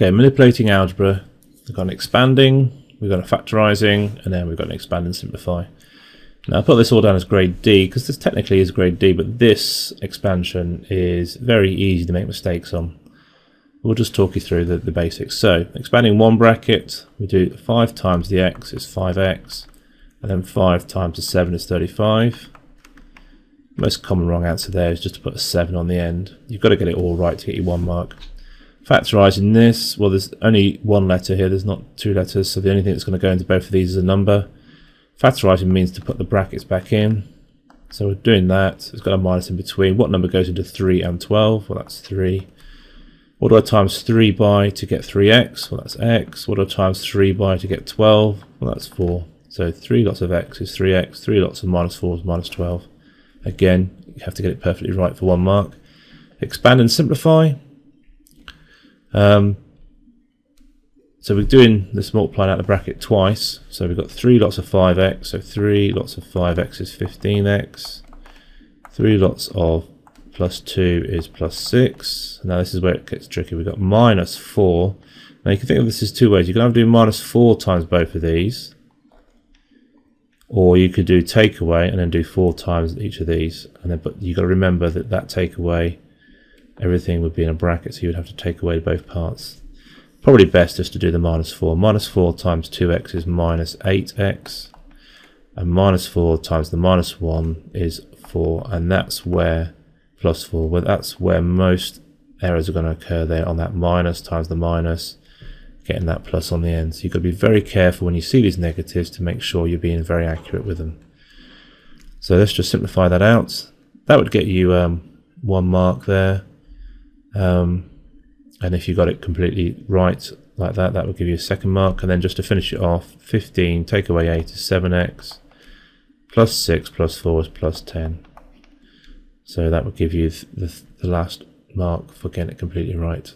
Okay, manipulating algebra. We've got an expanding, we've got a factorizing, and then we've got an expand and simplify. Now I put this all down as grade D because this technically is grade D, but this expansion is very easy to make mistakes on. We'll just talk you through the, the basics. So expanding one bracket, we do 5 times the x is 5x, and then 5 times the 7 is 35. Most common wrong answer there is just to put a 7 on the end. You've got to get it all right to get your one mark. Factorising this, well there's only one letter here, there's not two letters, so the only thing that's going to go into both of these is a number. Factorising means to put the brackets back in. So we're doing that, it's got a minus in between. What number goes into 3 and 12? Well that's 3. What do I times 3 by to get 3x? Well, that's x. What do I times 3 by to get 12? Well, that's 4. So 3 lots of x is 3x. 3 lots of minus 4 is minus 12. Again, you have to get it perfectly right for one mark. Expand and simplify. Um, so we're doing this multiplying out the bracket twice. So we've got 3 lots of 5x. So 3 lots of 5x is 15x. 3 lots of plus 2 is plus 6. Now this is where it gets tricky. We've got minus 4. Now you can think of this as two ways. You can either do minus 4 times both of these, or you could do takeaway and then do 4 times each of these. And then, But you've got to remember that that takeaway, everything would be in a bracket, so you would have to take away both parts. Probably best just to do the minus 4. Minus 4 times 2x is minus 8x. And minus 4 times the minus 1 is 4. And that's where plus 4. Well, that's where most errors are going to occur there on that minus times the minus, getting that plus on the end. So you've got to be very careful when you see these negatives to make sure you're being very accurate with them. So let's just simplify that out. That would get you um, one mark there. Um, and if you got it completely right like that, that would give you a second mark. And then just to finish it off, 15 take away 8 is 7x, plus 6 plus 4 is plus 10. So that would give you the, the last mark for getting it completely right.